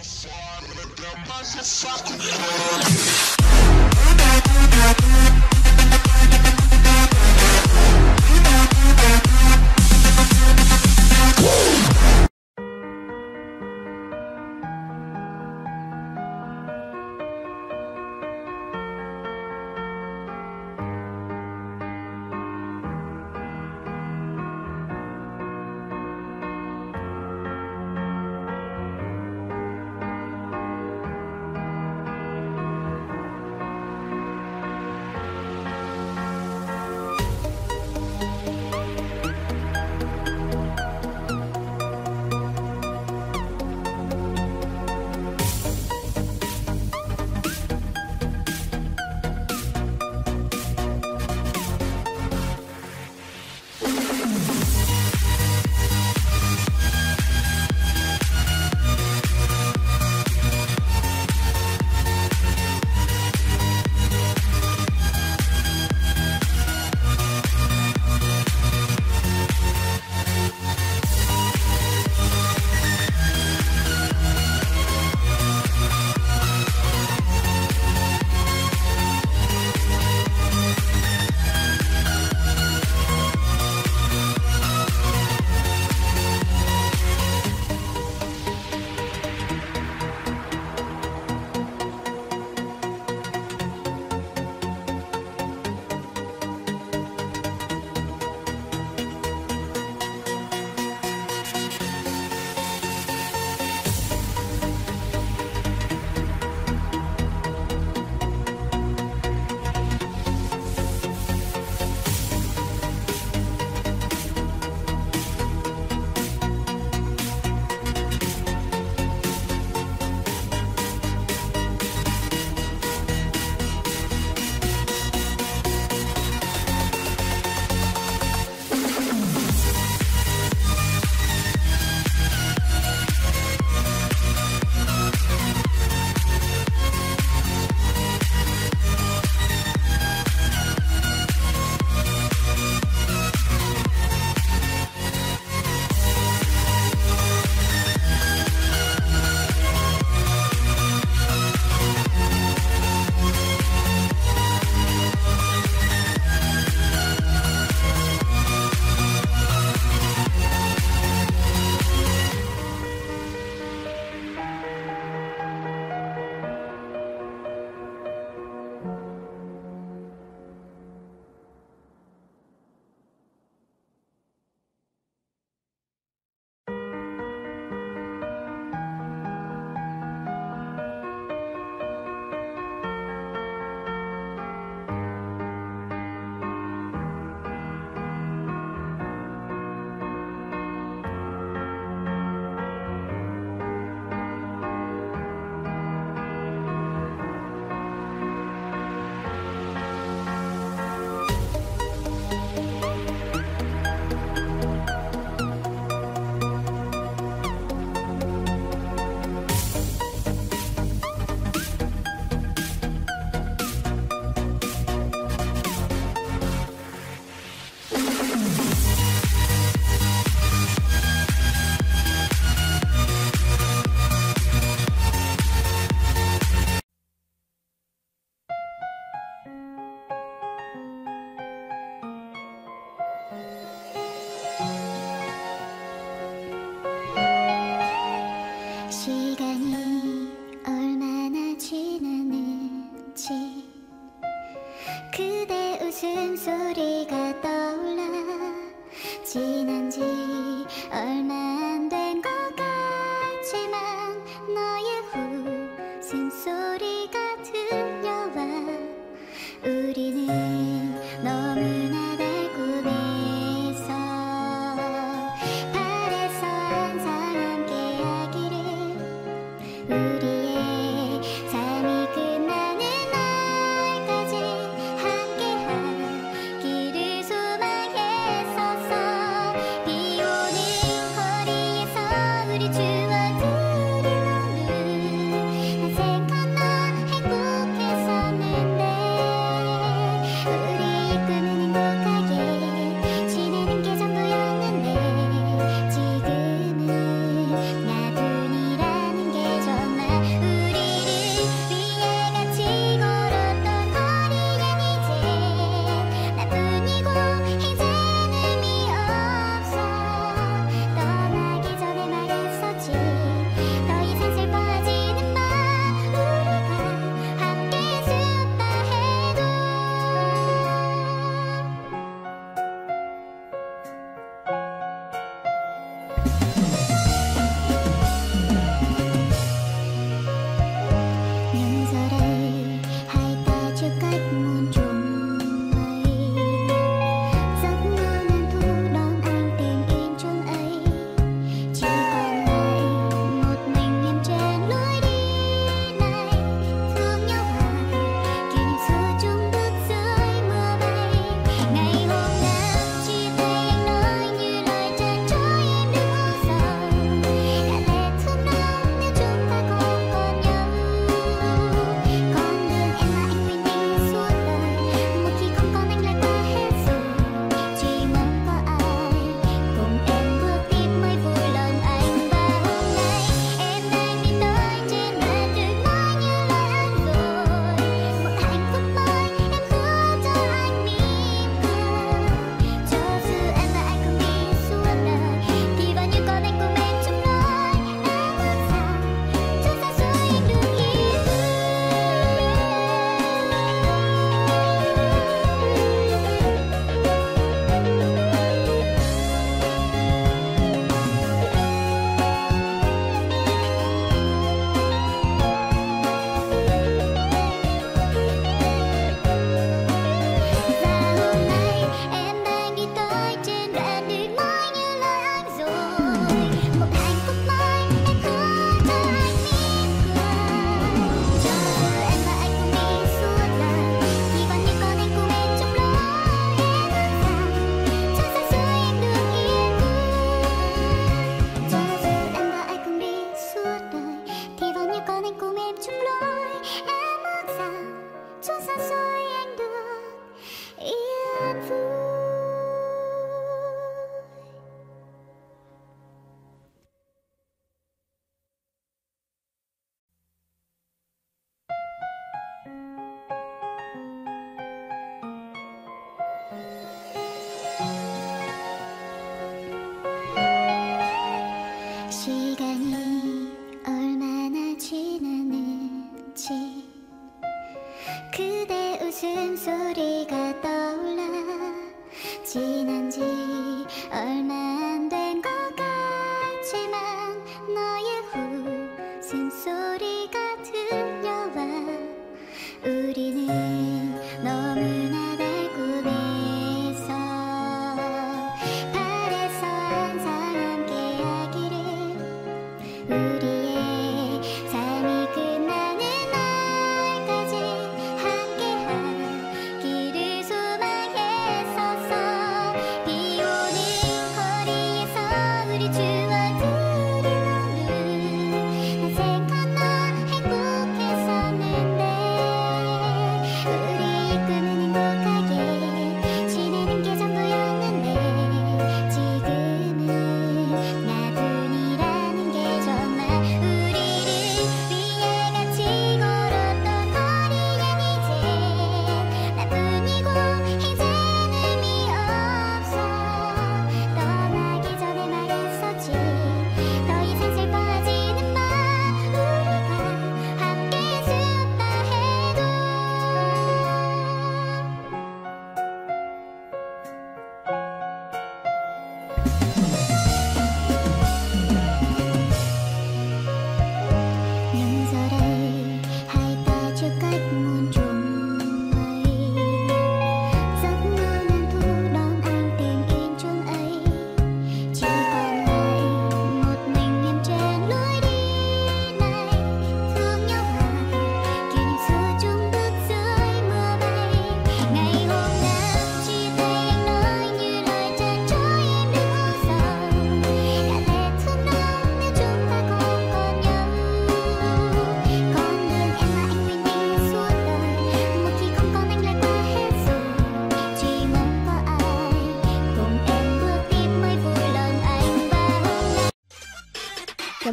i'm motherfucker. 목소리가 떠올라 지난 지 얼마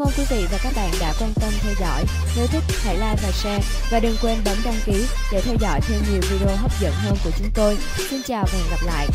Cảm ơn quý vị và các bạn đã quan tâm theo dõi. Nếu thích, hãy like và share. Và đừng quên bấm đăng ký để theo dõi thêm nhiều video hấp dẫn hơn của chúng tôi. Xin chào và hẹn gặp lại.